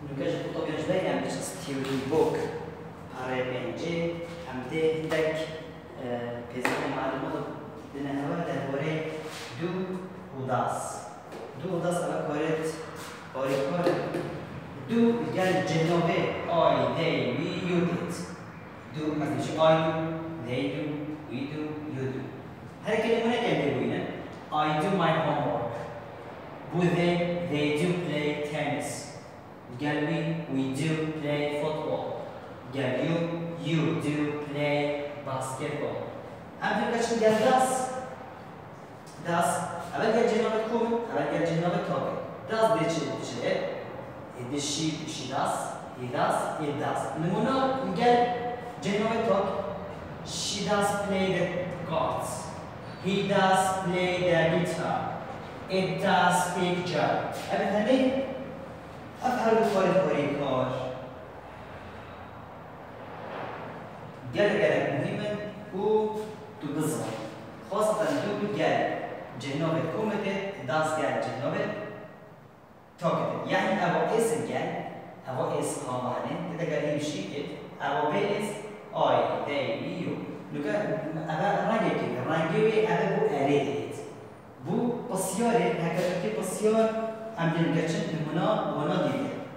Nukaj Kutogenj Beyan, which is theory book, RMNG, hem de hindek e, pezine malum olup dine hava de hore du hudas. Du hudas ala koret hore kore. Du gel cenove I, they, we, you did. Du mesela I do, they do, we do, you do. Her kelime ne kendi bu yine? I do my homework. Bu they, they do play tennis. Can we? We do play football. Can you? You do play basketball. Amplification geldi das. Das. Evvel geleceğini alıp kovun. Evvel geleceğini alıp kovun. Das diye çevireceği. E de she, she does. He does, it does. Numuna gel genova talk. She does play the cards. He does play the guitar. It does picture. Evet hani quando for Corinthians, قال قالك مهمة و تو خاصة دو قال جنوب كومتة داس قال جنوب تاكتة يعني أبا اسم قال أبا اسم قامانه تدا قال هي شيكت أبا بيس آي داي ميو لكا أبا رنجي كده رنجي بو أريد بو بسيارة هكذا كي بسيار I'm doing catching, I'm gonna, gonna give it.